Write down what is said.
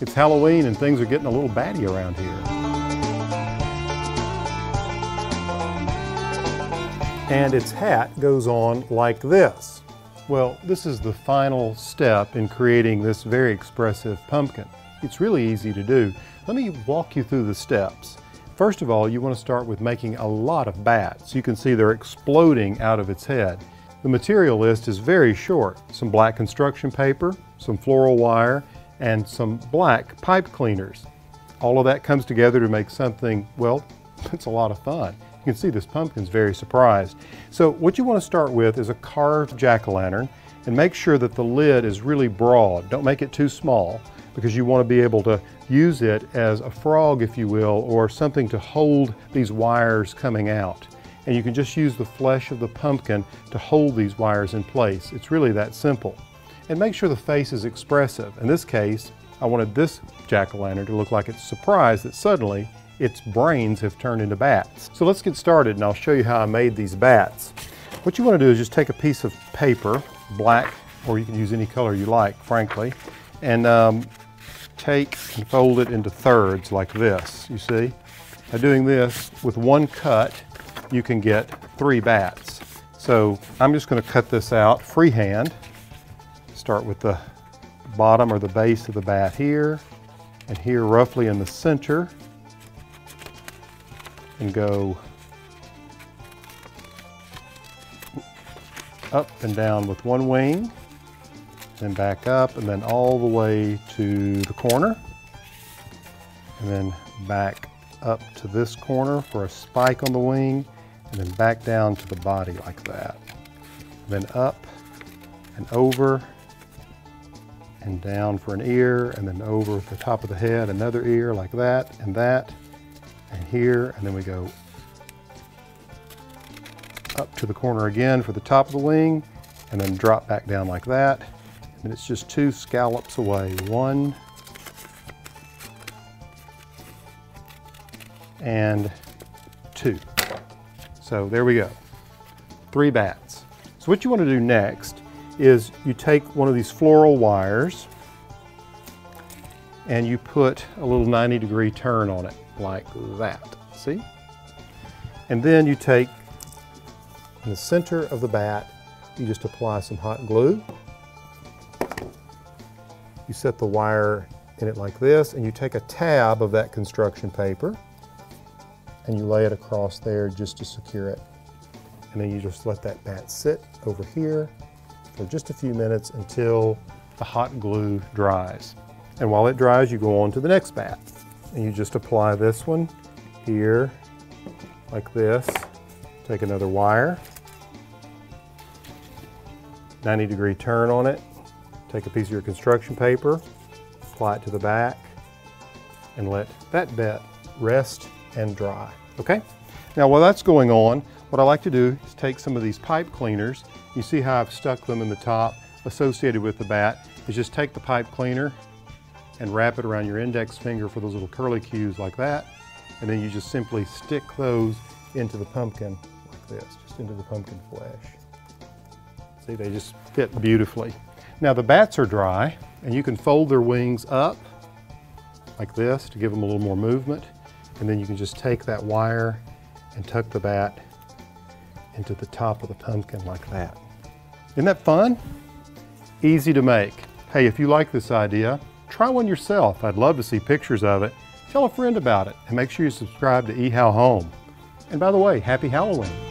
It's Halloween and things are getting a little batty around here. And its hat goes on like this. Well, this is the final step in creating this very expressive pumpkin. It's really easy to do. Let me walk you through the steps. First of all, you want to start with making a lot of bats. You can see they're exploding out of its head. The material list is very short. Some black construction paper, some floral wire, and some black pipe cleaners. All of that comes together to make something, well, it's a lot of fun. You can see this pumpkin's very surprised. So what you want to start with is a carved jack-o'-lantern and make sure that the lid is really broad. Don't make it too small because you want to be able to use it as a frog, if you will, or something to hold these wires coming out. And you can just use the flesh of the pumpkin to hold these wires in place. It's really that simple. And make sure the face is expressive. In this case, I wanted this jack-o'-lantern to look like it's surprised that suddenly its brains have turned into bats. So let's get started and I'll show you how I made these bats. What you want to do is just take a piece of paper, black, or you can use any color you like, frankly, and um, take and fold it into thirds like this, you see? By doing this, with one cut, you can get three bats. So I'm just going to cut this out freehand. Start with the bottom or the base of the bat here, and here roughly in the center, and go up and down with one wing then back up and then all the way to the corner and then back up to this corner for a spike on the wing and then back down to the body like that. Then up and over and down for an ear and then over the top of the head another ear like that and that and here and then we go up to the corner again for the top of the wing and then drop back down like that and it's just two scallops away. One and two. So there we go, three bats. So what you want to do next is you take one of these floral wires and you put a little 90 degree turn on it like that, see? And then you take in the center of the bat, you just apply some hot glue you set the wire in it like this, and you take a tab of that construction paper and you lay it across there just to secure it. And then you just let that bat sit over here for just a few minutes until the hot glue dries. And while it dries, you go on to the next bat. And you just apply this one here, like this. Take another wire, 90 degree turn on it, Take a piece of your construction paper, apply it to the back, and let that bit rest and dry, okay? Now while that's going on, what I like to do is take some of these pipe cleaners. You see how I've stuck them in the top associated with the bat, is just take the pipe cleaner and wrap it around your index finger for those little curly cues like that. And then you just simply stick those into the pumpkin like this, just into the pumpkin flesh. See, they just fit beautifully. Now the bats are dry and you can fold their wings up like this to give them a little more movement. And then you can just take that wire and tuck the bat into the top of the pumpkin like that. Isn't that fun? Easy to make. Hey, if you like this idea, try one yourself. I'd love to see pictures of it. Tell a friend about it and make sure you subscribe to eHow Home. And by the way, happy Halloween.